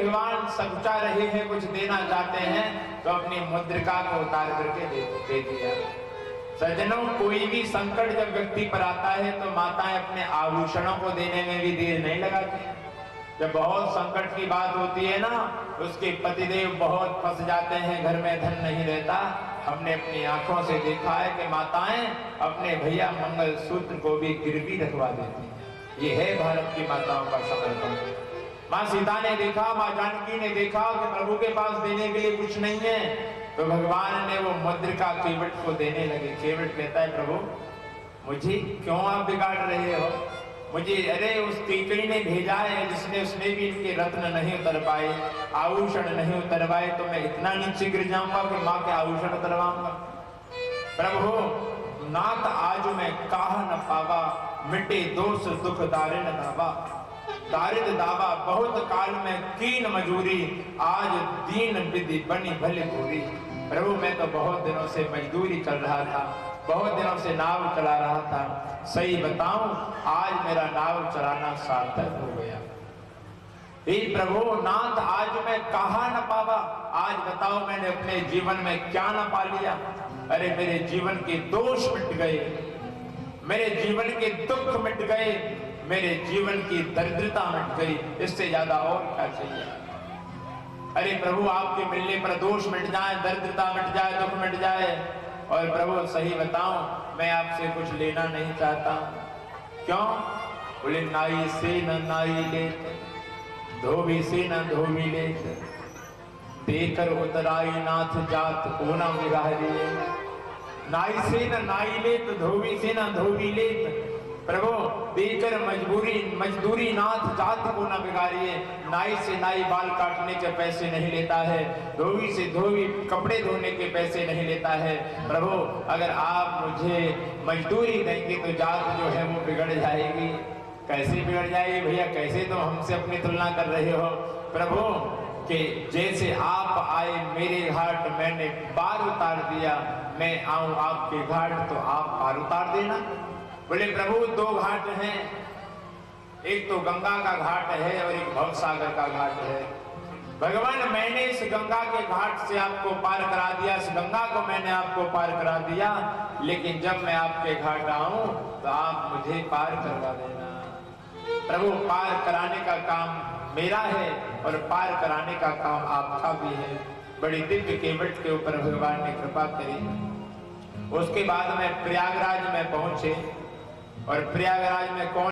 भगवान समझा रहे हैं कुछ देना चाहते हैं तो अपनी मुद्रिका को उतार करके दे, दे दिया। सज्जनों कोई भी संकट जब व्यक्ति पर आता है तो माताएँ अपने आभूषणों को देने में भी देर नहीं लगाती। जब बहुत संकट की बात होती है ना उसके पतिदेव बहुत फंस जाते हैं घर में धन नहीं रहता। हमने अपनी आँखों से देखा है कि माताएँ अपने भैया मंगल सूत्र को भी गिरवी रखवा देती हैं। ये है भारत की माताओं का समर्पण। माँ सीता ने देखा, माँ जानकी ने देखा कि प्रभु के पास देने के लिए कुछ नहीं है। तो भगवान ने वो मुद्रिका केवट को देने लगे। केवट कहता है, प्रभु, मुझे क्यों आप बिगाड़ रहे हो? मुझे, अरे, उस केकड़ी ने भेजा है जिसने, उसने भी इनके रत्न नहीं उतर पाए, आभूषण नहीं उतर पाए तो मैं इतना नीचे गिर जाऊँगा कि माँ के आभूषण उतरवाऊँगा। प्रभु, नाथ आज मैं काह न पावा, मिटे दोष दुख दारे न दावा। दारिद दावा बहुत काल में कीन मजूरी, आज दीन विधि बनी भले पूरी। प्रभु, मैं तो बहुत दिनों से मजदूरी कर रहा था, बहुत दिनों से नाव चला रहा था। सही बताऊँ, आज मेरा नाव चलाना सार्थक हो गया। प्रभु, नाथ, आज मैं कहा न पावा? आज बताओ, मैंने अपने जीवन में क्या न पा लिया? अरे, मेरे जीवन के दोष मिट गए। मेरे जीवन के दुख मिट गए। मेरे जीवन की दरिद्रता मिट गई इससे ज़्यादा और क्या चाहिए? अरे प्रभु, आपके मिलने पर दोष मिट जाए, दरिद्रता मिट जाए, दुख मिट जाए। और प्रभु, सही बताऊँ, मैं आपसे कुछ लेना नहीं चाहता। क्यों? बोले, नाई से न नाई ले धोबी से न धोबी ले देकर उतराई नाथ जात कोना नाई से न नाई ले तो धोबी से न धोबी ले प्रभु, देकर मजबूरी, मजदूरी नाथ जात को न बिगाड़िए। नाई से नाई बाल काटने के पैसे नहीं लेता है। धोबी से धोबी कपड़े धोने के पैसे नहीं लेता है। प्रभु, अगर आप मुझे मजदूरी देंगे तो जात जो है वो बिगड़ जाएगी। कैसे बिगड़ जाएगी भैया? कैसे तो हमसे अपनी तुलना कर रहे हो? प्रभु, कि जैसे आप आए मेरे घाट, मैंने पार उतार दिया। मैं आऊँ आपके घाट तो आप बार उतार देना। बोले, प्रभु, दो घाट हैं। एक तो गंगा का घाट है और एक भवसागर का घाट है। भगवान, मैंने इस गंगा के घाट से आपको पार करा दिया। इस गंगा को मैंने आपको पार करा दिया। लेकिन जब मैं आपके घाट आऊँ तो आप मुझे पार करवा देना। प्रभु, पार कराने का काम मेरा है और पार कराने का काम आपका भी है। बड़ी दिव्य केवट के ऊपर भगवान ने कृपा करी। उसके बाद में प्रयागराज में पहुँचे। और प्रयागराज में कौन